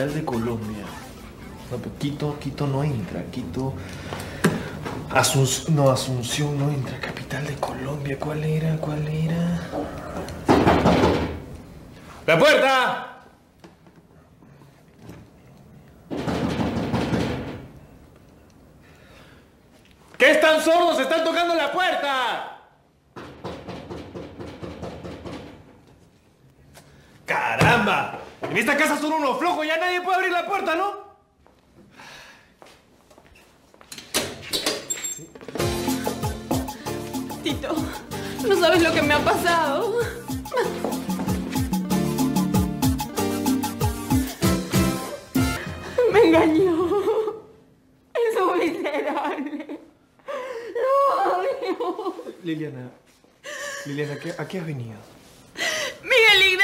capital de Colombia. No, pero Quito, Quito no entra. Quito. Asunción, no, Asunción no entra. Capital de Colombia. ¿Cuál era? ¿Cuál era? ¡La puerta! ¿Qué están sordos? ¡Están tocando la puerta! ¡Caramba! En esta casa son unos flojos, ya nadie puede abrir la puerta, ¿no? Tito, no sabes lo que me ha pasado. Me engañó. Es un miserable. Lo odio. Liliana, Liliana, ¿qué- ¿a qué has venido?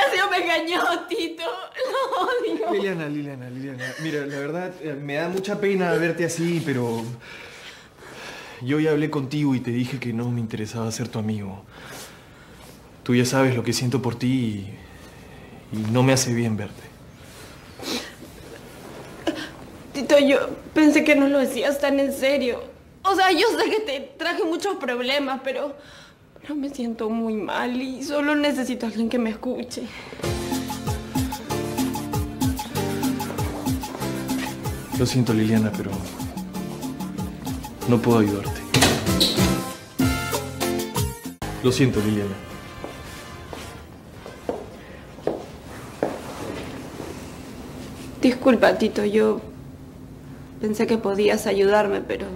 Ignacio me engañó, Tito. Lo odio. Liliana, Liliana, Liliana. Mira, la verdad, eh, me da mucha pena verte así, pero... Yo ya hablé contigo y te dije que no me interesaba ser tu amigo. Tú ya sabes lo que siento por ti y, y no me hace bien verte. Tito, yo pensé que no lo decías tan en serio. O sea, yo sé que te traje muchos problemas, pero, pero me siento muy mal y solo necesito a alguien que me escuche. Lo siento, Liliana, pero no puedo ayudarte. Lo siento, Liliana. Disculpa, Tito, yo pensé que podías ayudarme, pero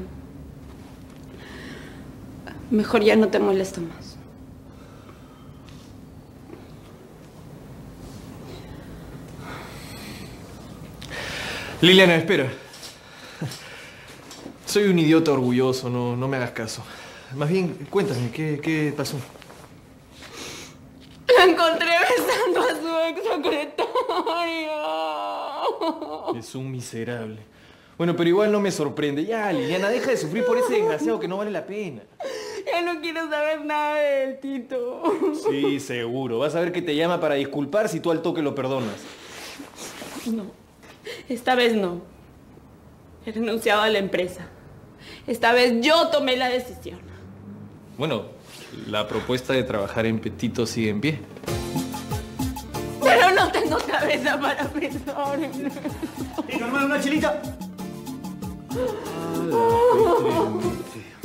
mejor ya no te molesto más. Liliana, espera. Soy un idiota orgulloso, no, no me hagas caso. Más bien, cuéntame, ¿qué, qué pasó? La encontré besando a su ex secretaria. Es un miserable. Bueno, pero igual no me sorprende. Ya, Liliana, deja de sufrir por ese desgraciado que no vale la pena. Ya no quiero saber nada de él, Tito. Sí, seguro. Vas a ver que te llama para disculpar si tú al toque lo perdonas. No, esta vez no. He renunciado a la empresa. Esta vez yo tomé la decisión. Bueno, la propuesta de trabajar en Petito sigue en pie. Pero no tengo cabeza para pensar hermano, una chelita. 아, 네. 아, 네. 아, 네. 아, 네.